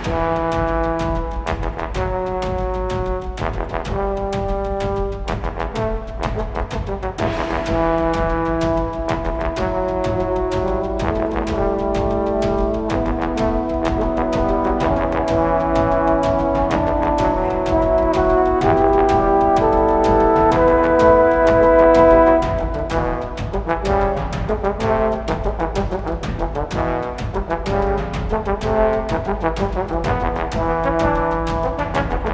Música Thank you.